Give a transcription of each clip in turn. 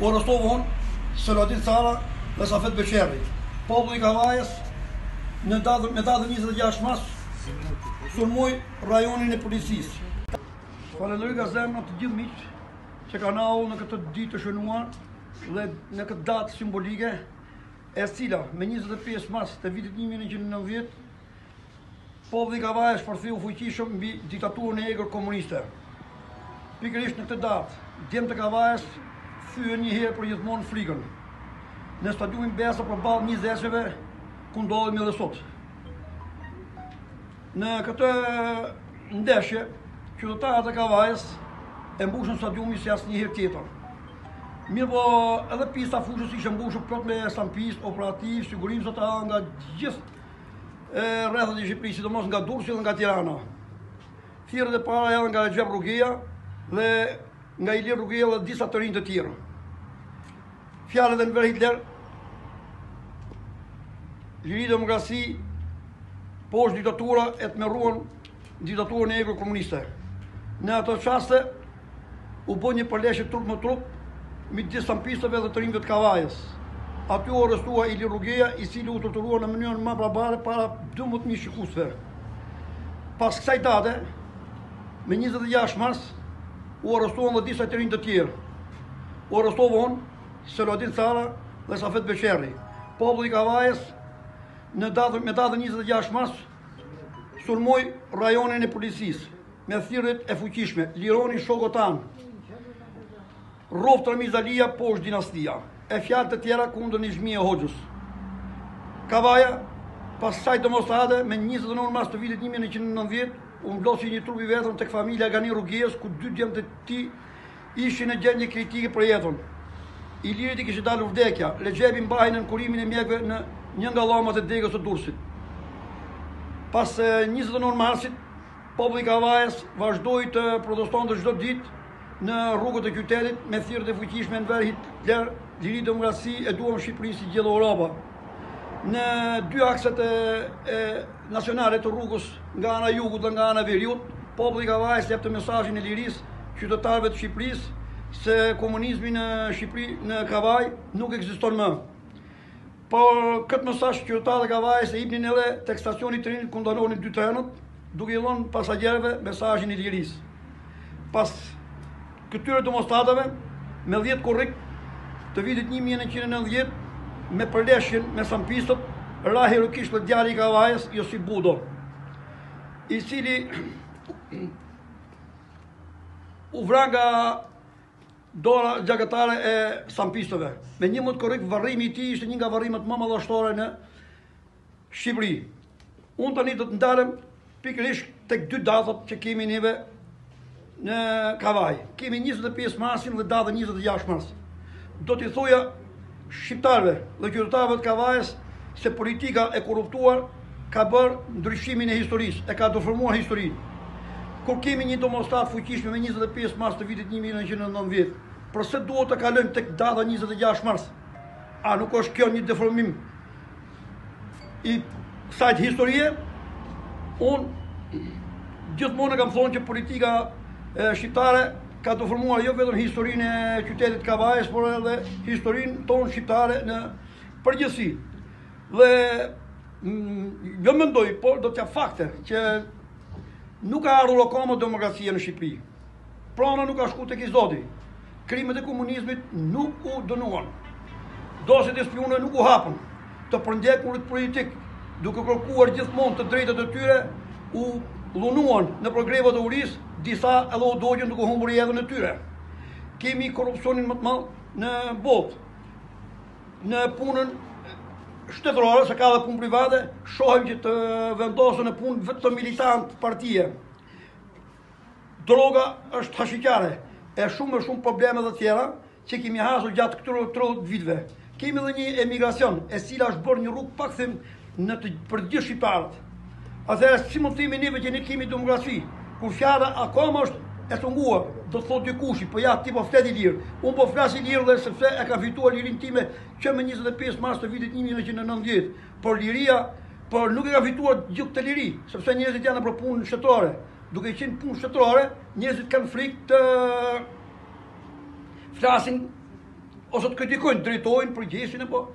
U arrestuan Selaodin Cara dhe Safet Beqerri, populli i Kavajës në datën me datën njëzet e gjashtë mars sulmoi rajonin e policisë. Falenderoj nga zemra të gjithë miqtë që kanë ardhur në këtë ditë të shënuar dhe në këtë datë simbolike e cila me njëzet e pesë mars të vitit një mijë e nëntëqind e nëntëdhjetë populli i Kavajës shpërtheu fuqishëm mbi diktaturën e egër komuniste. Pikërisht në këtë datë, djemtë e Kavajës thyën një herë përgjithmonë frikën. Në stadiumin Besa përballë njëzësheve, ku ndodhemi edhe sot. Në këtë ndeshje, qytetarët e Kavajës e mbushën stadiumin si asnjëherë tjetër. Mirëpo edhe pista e fushës ishte mbushur plot me sampistë, operativë, sigurimsa nga gjithë rrethet e Shqipërisë, sidomos nga Durrësi dhe nga Tirana. Thirrjet e para erdhën nga Xhep Rrugeja dhe nga Ilir Rrugeja dhe disa të rinj të tjerë. Fjalët e Enver Hitler, liri demokraci, poshtë diktatura e tmerruan diktaturën e egër komuniste. Në ato çaste, u bo një përleshje trup më trup, midis sampistëve dhe të rinjve të Kavajës. Aty u arrestua Ilir Rrugeja, i cili u torturua në mënyrën ma barbare para 12.000 shikuesve. Pas kësaj date, me 26 mars, U arrestuan dhe disa të rinj të tjerë. U arrestuan Selaodin Cara dhe Safet Beqerri. Populli i Kavajës në datën me datën 26 mars sulmoi rajonin e policisë me thirrjet e fuqishme, lironi shokët tanë. Rroftë Ramiz Alia poshtë dinastia e fjalë të tjera kundër Nexhmije Hoxhës. Kavaja pas kësaj demostrate me 29 mars të vitit 1990 U mblodh si një trup i vetëm tek familja Gani Rrugejës, ku dy djemtë e tij ishin në gjendje kritike për jetën. Ilirit i kishte ardhur vdekja, Rexhepi mbahej nën kurimin e mjekëve në një nga dhomat e degës të Durrësit. Pas 29 marsit, populli i Kavajës vazhdoi të protestonte çdo ditë në rrugët e qytetit me thirrjet e fuqishme Enver Hitler, liri demokraci e duam Shqipërinë si gjithë Europa. Në dy akset e, e nacionale të rrugës nga ana e jugut dhe nga ana e veriut, populli i Kavajës jepte mesazhin e lirisë qytetarëve të Shqipërisë se komunizmi në Shqipëri në Kavajë nuk ekziston më. Por këtë mesazh qytetarët e Kavajës e jepnin edhe tek stacioni i trenit ku ndalonin dy trenët, duke i lënë pasagjerëve mesazhin e lirisë. Pas këtyre demonstratave, me 10 korrik të vitit 1990, me përleshjen me sampistët, ra heroikisht djali i Kavajës, Josip Budo, i cili u vra nga dora gjakatare e sampistëve. Me njëmbëdhjetë korrik varrimi i tij ishte një nga varrimet më madhështore në Shqipëri. Unë tani do të ndalem pikërisht tek dy datat që kemi neve në Kavaj. Kemi 25 marsin dhe datën 26 mars. Do t'i thoja shqiptarëve dhe qytetarëve të Kavajës se politika e korruptuar ka bërë ndryshimin e historisë, e ka deformuar historinë. Kur kemi një demonstratë të fuqishme me 25 mars të vitit 1990, përse duhet të kalojmë tek data 26 mars? A nuk është kjo një deformim i kësaj historie, unë gjithmonë kam thonë që politika shqiptare ka deformuar jo vetëm historinë e qytetit të Kavajës, por edhe historinë tonë shqiptare në përgjithësi. Dhe mm, jo mendoj, por do të jap fakte që nuk ka ardhur akoma demokracia në Shqipëri. Prona nuk ka shku tek i zoti. Krimet e komunizmit nuk u dënuan. Dosjet e spiunëve nuk u hapën. Të përndjekurit politik, duke kërkuar gjithmonë të drejtat e tyre, u dhunuan nëpër grevat e urisë, disa edhe u dogjën duke humbur jetën e tyre. Kemi korrupsionin më të madh në botë. Në punën shtetërore, se ka dhe punë private, shohim që të vendosen në punë vetëm militantë partie. Droga është ashiqare, e shumë e shumë probleme të tjera që kemi hasur gjatë këtyre 30 viteve. Kemi dhe një emigracion, e cila është bërë një rrugë pa kthim në të, për gjithë shqiptarët. Atëherë, si mund të themi neve që ne kemi demokraci, kur fjala akoma është e cunguar, do të thotë dikush, po ja ti po flet i lirë. Unë po flas i lirë dhe sepse e kam fituar lirinë time që më 25 mars të vitit 1990. por liria, por nuk e ka fituar gjithë këtë liri, sepse njerëzit janë nëpër punë shtetërore. Duke qenë punë shtetërore, njerëzit kanë frikë të flasin ose të kritikojnë, drejtorin, përgjegjësin apo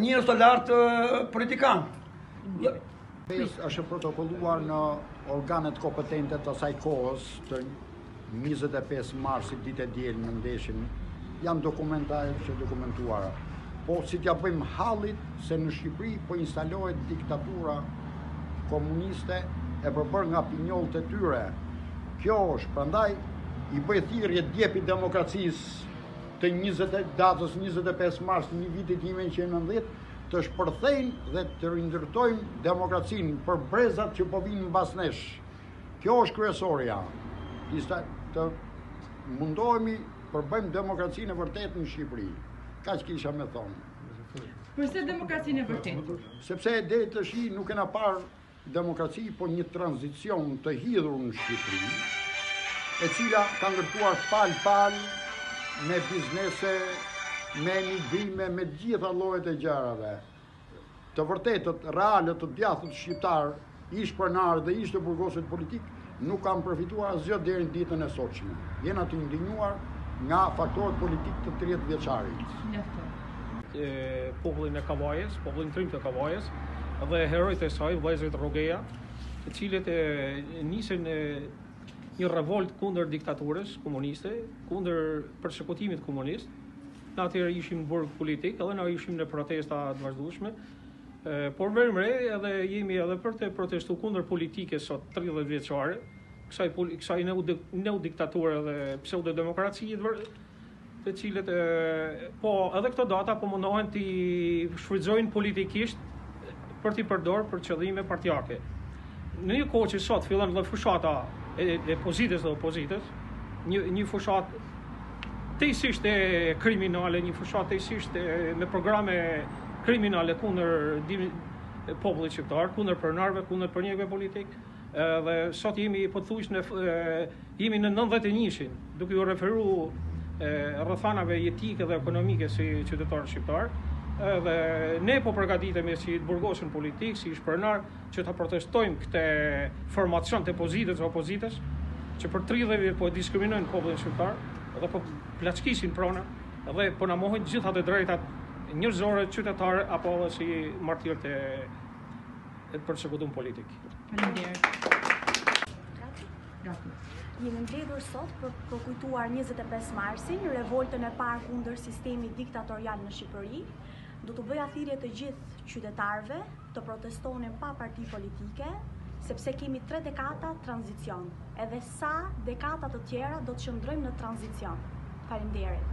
njerëz të lartë politikanë. Pes është protokolluar në organet kompetente të asaj kohës të njëzet e pesë marsit ditë e diel në ndeshjen janë dokumenta të dokumentuara. Po si t'ja bëjmë hallit se në Shqipëri po instalohet diktatura komuniste e përbërë nga pinjollët e tyre. Kjo është, prandaj i bëj thirrje djepit demokracisë të 20 datës 25 mars të një vitit 1990 të shpërthejnë dhe të rindërtojmë demokracinë për brezat që po vijnë mbas nesh. Kjo është kryesorja, të mundohemi për bëjmë demokracinë e vërtetë në Shqipëri. Kaq kisha me thonë. Përse demokracinë e vërtetë? Sepse deri tashi nuk kena parë demokraci, po një tranzicion të hidhur në Shqipëri, e cila ka ndërtuar palë-palë me biznese, me emigrime, me të gjitha llojet e gjërave. Të vërtetët, realët, të djathtët shqiptarë, ish-pronarët dhe ish-të burgosurit politikë nuk kanë përfituar asgjë deri në ditën e sotshme. Jena të indinjuar nga faktorët politikë të tridhjetë-vjeçarit. popullin e Kavajës, popullin trim të Kavajës dhe herojtë e saj, vëllezërit Rrugeja, të cilët nisën një revoltë kundër diktaturës komuniste, kundër persekutimit komunist, Na atëherë ishim burg politik edhe na ishim në protesta të vazhdueshme. Por vëmë re edhe jemi edhe për të protestu kundër politikës sot 30 vjeçare, kësaj, kësaj neo, neo diktature dhe pseudo demokracie të cilët po edhe këto data po mundohen t'i shfrytëzojnë politikisht për t'i përdor për qëllime partiake. Në një kohë që sot fillon dhe fushata e, e pozitës dhe opozitës, një, një fushatë tërësisht kriminale, një fushatë tërësisht me programe kriminale kundër popullit shqiptar, kundër pronarëve, kundër përndjekurve politikë, dhe sot jemi pothuajse në Jemi në nëntëdhjetë e njëshin, duke iu referuar rrethanave jetike dhe ekonomike si qytetarë shqiptarë, edhe ne po përgatitemi si të burgosur politikë, si ish pronarë, që ta protestojmë këtë formacion të pozitës dhe opozitës, që për tridhjetë vjet po e diskriminojnë popullin shqiptar dhe po plaçkisin prona dhe po na mohojnë të gjitha të drejtat njerëzore, qytetare apo edhe si martirë e të persekutuar politikë. Faleminderit. Jemi mbledhur sot për të përkujtuar 25 marsin, revoltën e parë kundër sistemit diktatorial në Shqipëri. Do t'u bëja thirrje të gjithë qytetarëve të protestonin pa parti politike, sepse kemi 3 dekada tranzicion. Edhe sa dekada të tjera do të qëndrojmë në tranzicion. Faleminderit.